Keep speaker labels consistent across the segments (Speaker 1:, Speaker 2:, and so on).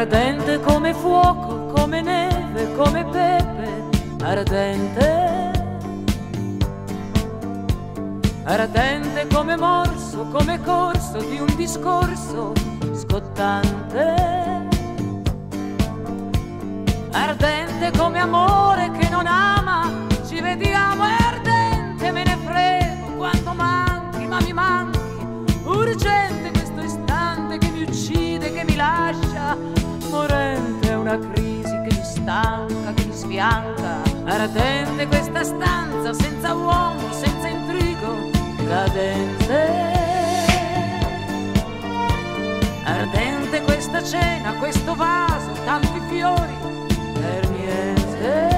Speaker 1: ardente come fuoco, come neve, come pepe, ardente. Ardente come morso, come corso di un discorso scottante. Ardente come amore che non ama, ci vediamo, è ardente, me ne frego quanto manchi, ma mi manchi, stanca, che mi sfianca, ardente questa stanza senza uomo, senza intrigo, cadente. Ardente questa cena, questo vaso, tanti fiori, per niente.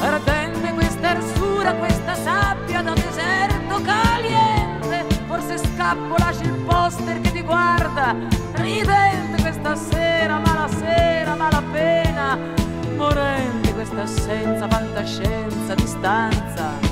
Speaker 1: Ardente questa arsura, questa sabbia da deserto caliente. Forse scappo, lascio il poster che ti guarda, ridente questa sera, mala sera, mala pena. Morente questa assenza, fantascienza, distanza.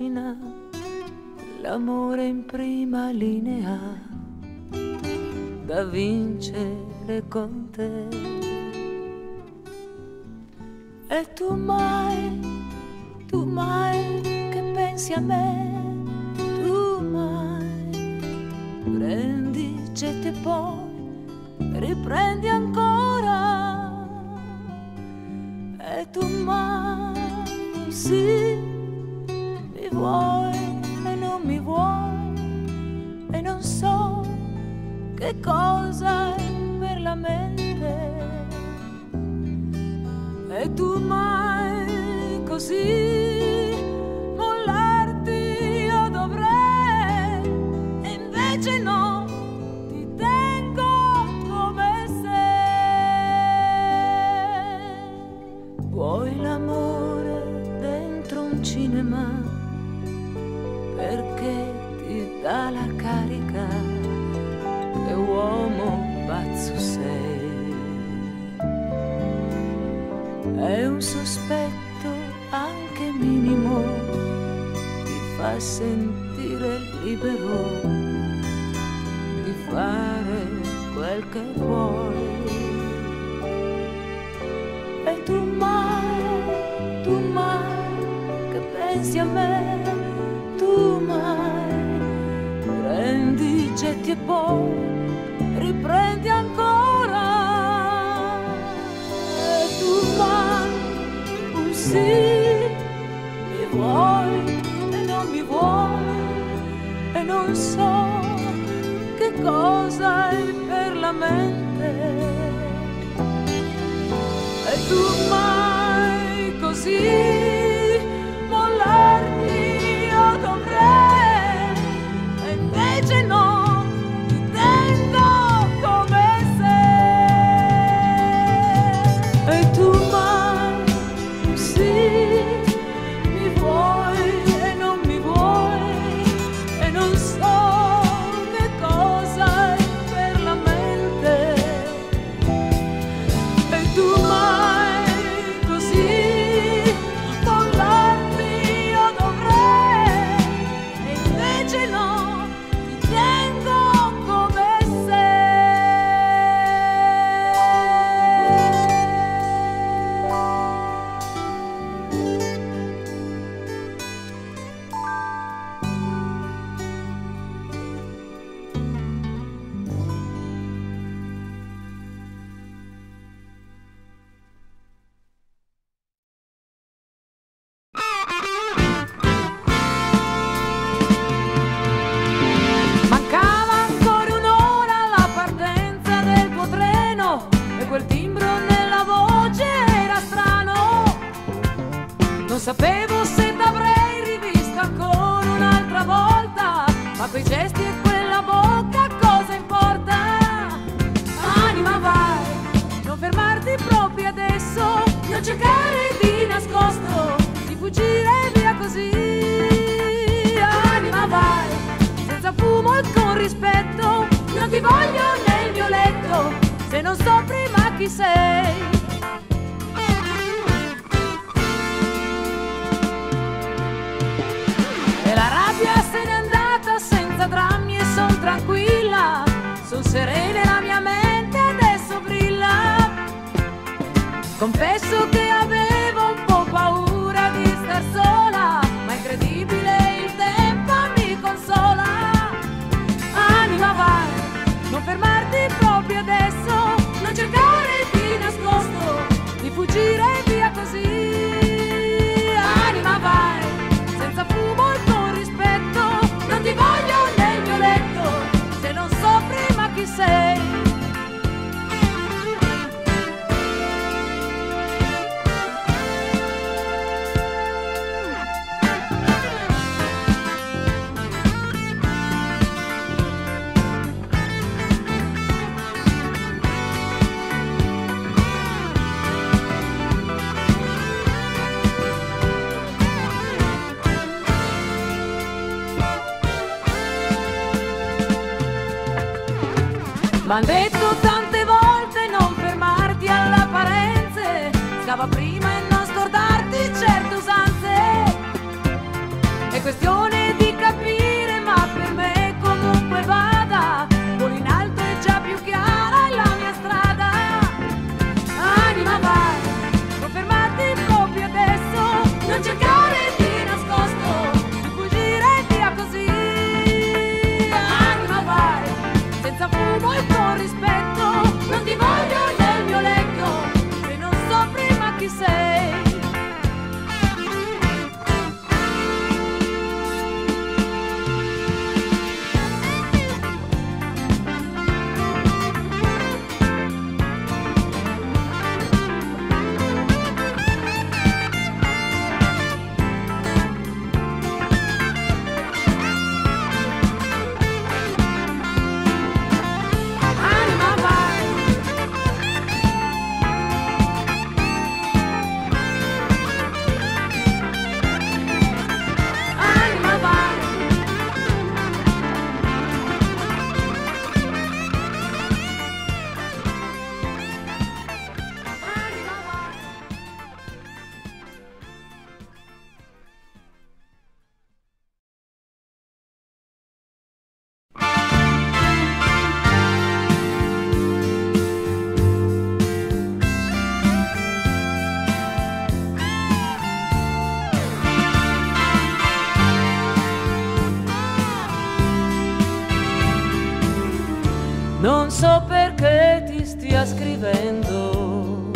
Speaker 1: Affascina, l'amore in prima linea da vincere con te. E tu mai, tu mai che pensi a me, tu mai prendi getto e poi riprendi ancora. E tu mai sì, cosa è per la mente. E tu mai così che vuoi. E tu mai, tu mai, che pensi a me, tu mai, prendi, getti e poi riprendi ancora. E tu mai, un sì, mi vuoi e non mi vuoi e non so che cosa è mia mente. Ed tu ormai così. Sono serena la mia mente adesso brilla. Confesso che Monday. Non so perché ti stia scrivendo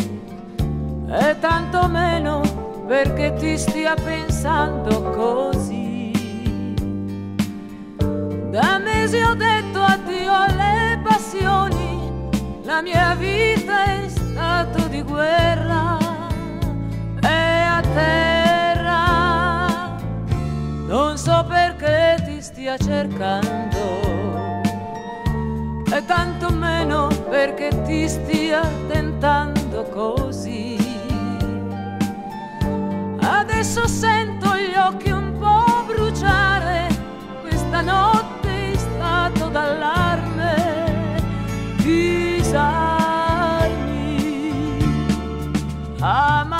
Speaker 1: e tanto meno perché ti stia pensando così. Da mesi ho detto addio alle passioni, la mia vita è stato di guerra e a terra. Non so perché ti stia cercando e tanto meno perché ti stia tentando così. Adesso sento gli occhi un po' bruciare, questa notte è stato d'allarme, disarmi. Ama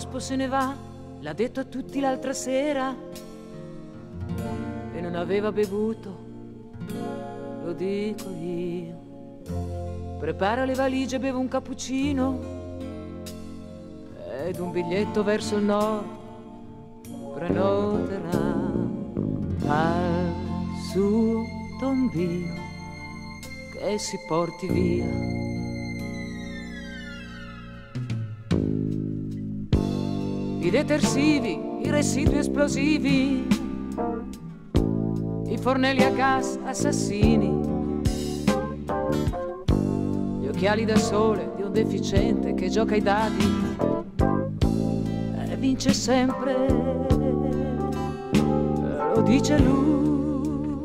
Speaker 1: Rospo se ne va, l'ha detto a tutti l'altra sera e non aveva bevuto, lo dico io. Prepara le valigie, bevo un cappuccino ed un biglietto verso il nord prenoterà al suo tombino che si porti via i detersivi, i residui esplosivi, i fornelli a gas assassini, gli occhiali da sole di un deficiente che gioca ai dadi e vince sempre, lo dice lui.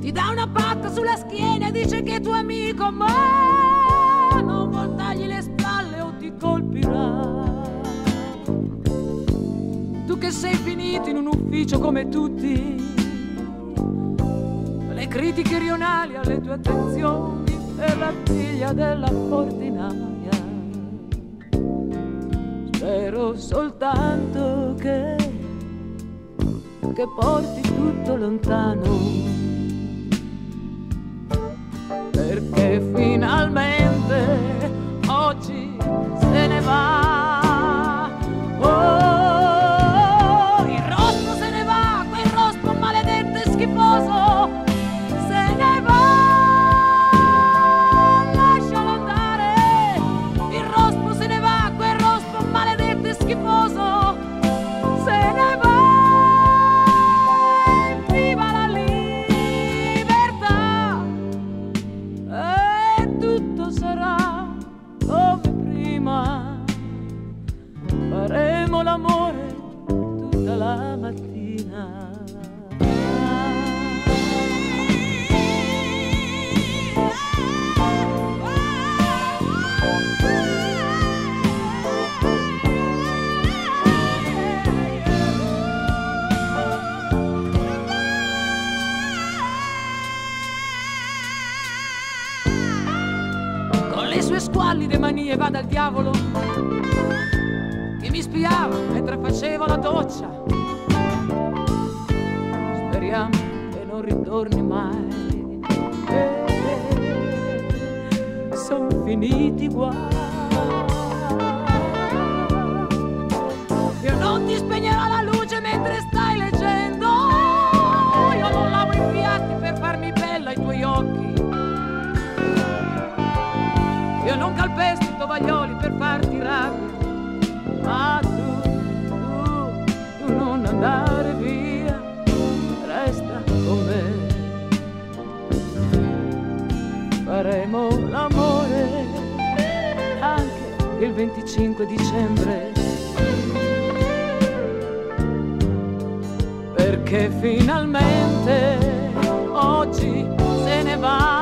Speaker 1: Ti dà una patta sulla schiena e dice che è tuo amico, ma sei finito in un ufficio come tutti. Le critiche rionali alle tue attenzioni per la figlia della portinaia. Spero soltanto che, che porti tutto lontano. Perché finalmente oggi se ne va. spegnerà la luce mentre stai leggendo. Io non lavo i piatti per farmi bella ai tuoi occhi. Io non calpesto i tovaglioli per farti rabbia. Ma tu, tu, tu non andare via, resta con me. Faremo l'amore anche il 25 dicembre. che finalmente oggi se ne va.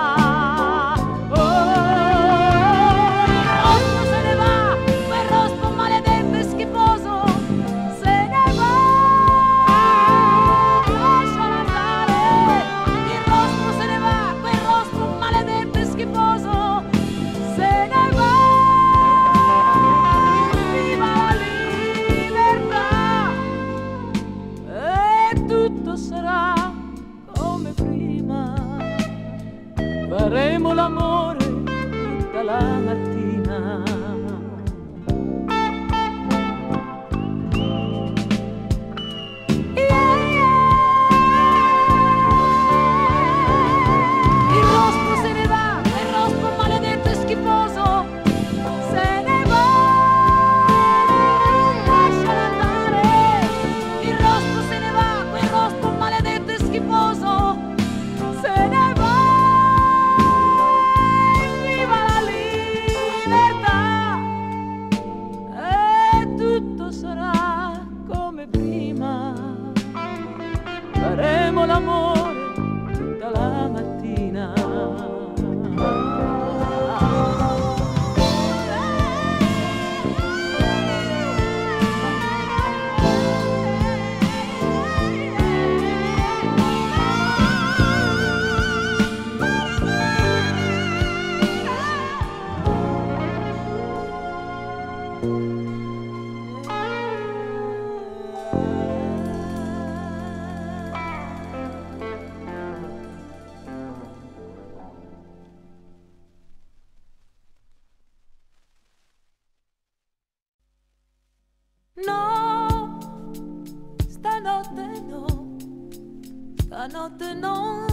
Speaker 1: notte non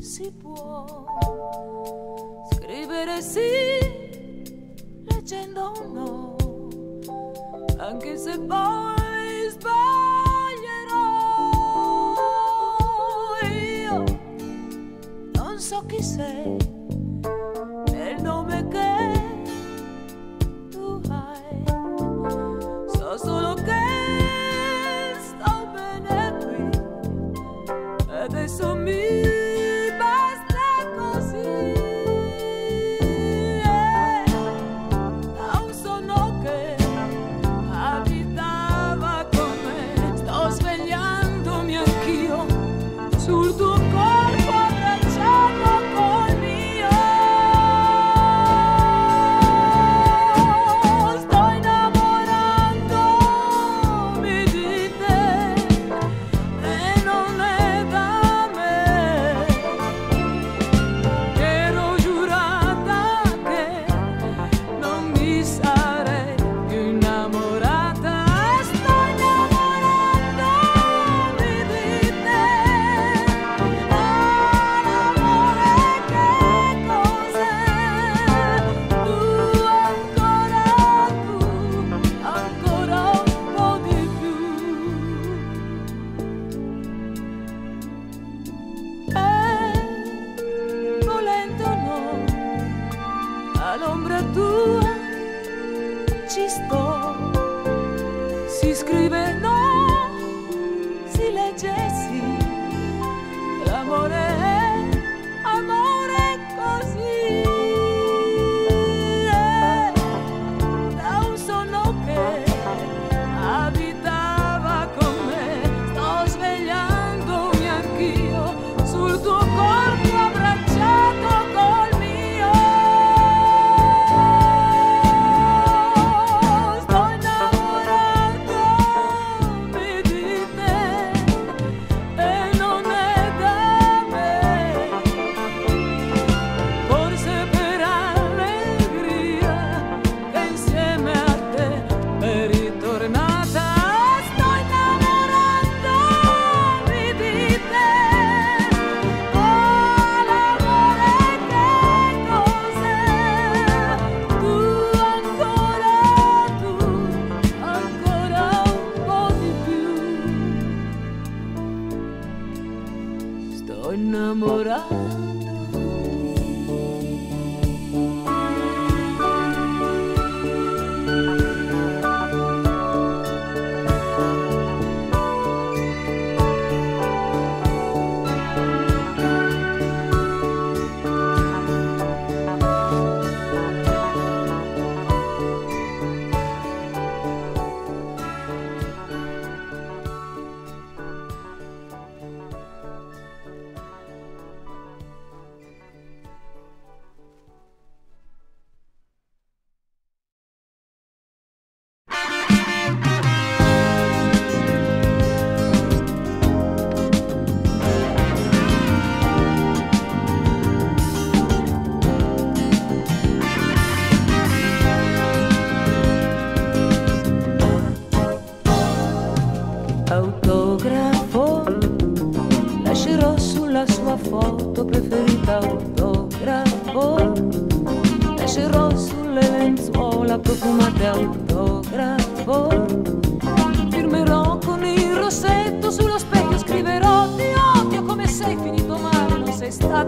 Speaker 1: si può scrivere sì leggendo no anche se poi sbaglierò. Io non so chi sei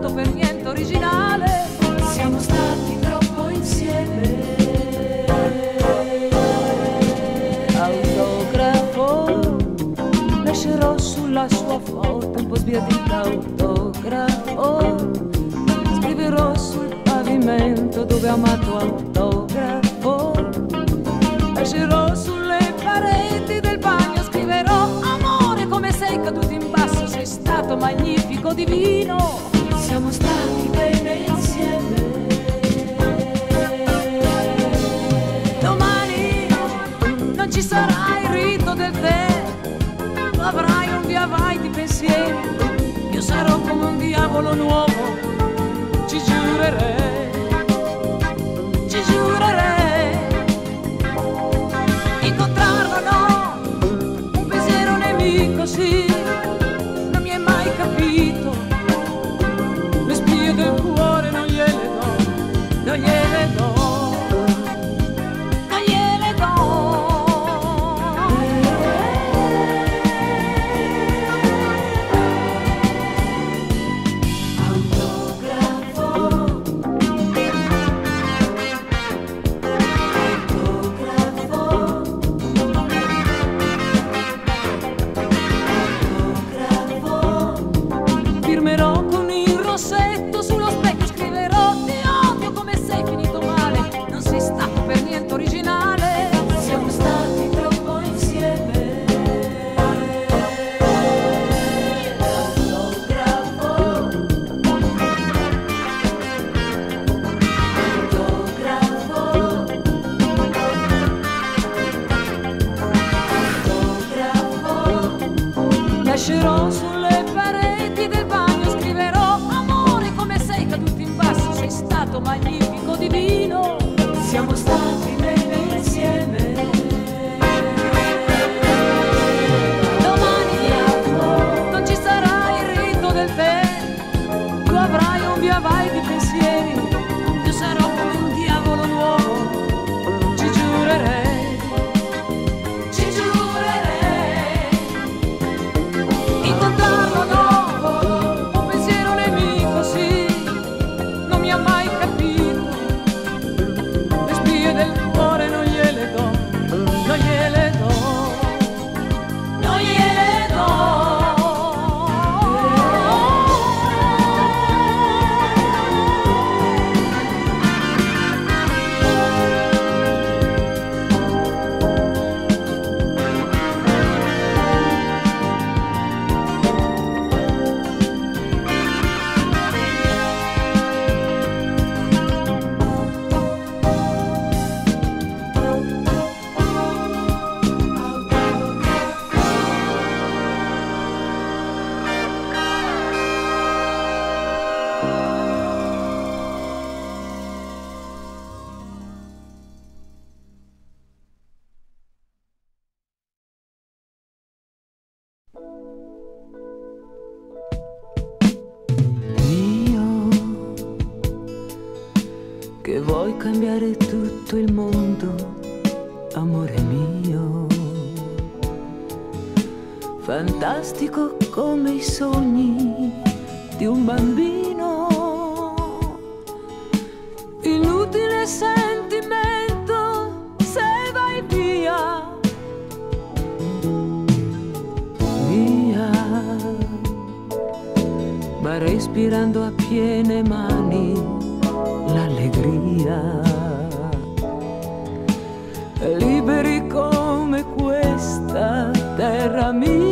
Speaker 1: stato per niente originale. Siamo stati troppo insieme. Autografo, lascerò sulla sua foto un po' sbiadita autografo. Scriverò sul pavimento dove amato autografo. Lascerò sulle pareti del bagno, scriverò amore come sei caduto in basso, sei stato magnifico, divino. popolo nuovo, ci giurerei. cambiare tutto il mondo, amore mio. Fantastico come i sogni di un bambino. Inutile sentimento se vai via. Via. Ma respirando a piene mani tierra mía.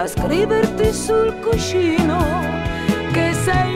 Speaker 1: a scriverti sul cuscino che sei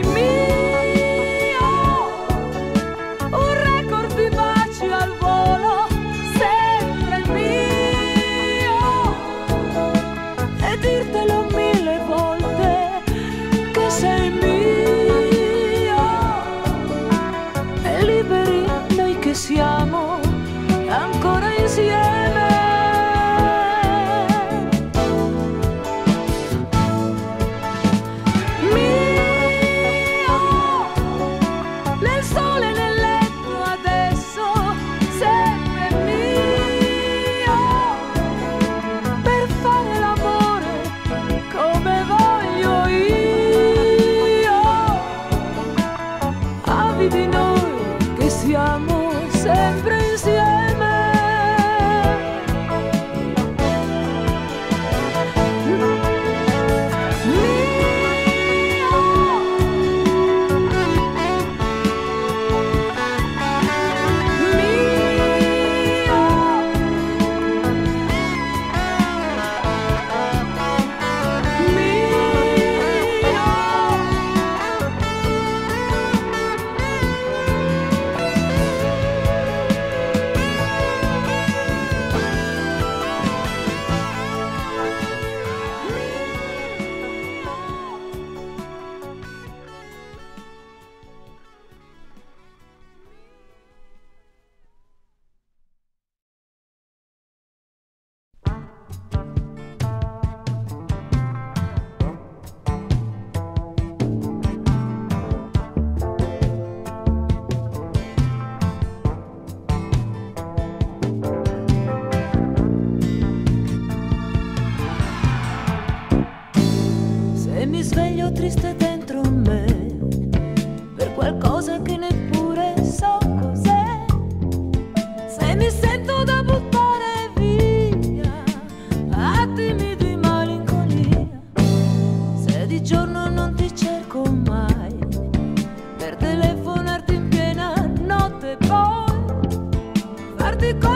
Speaker 1: cortico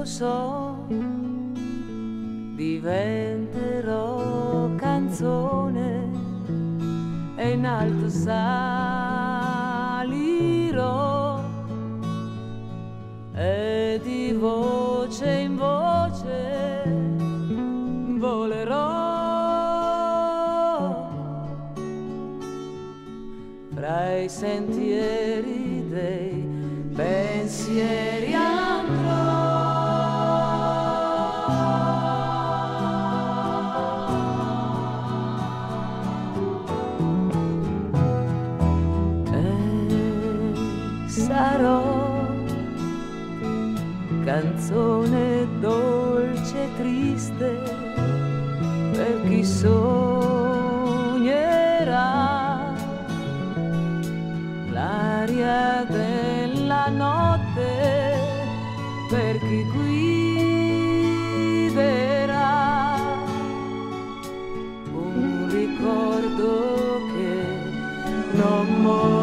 Speaker 1: lo so, diventerò canzone e in alto sarò. no more.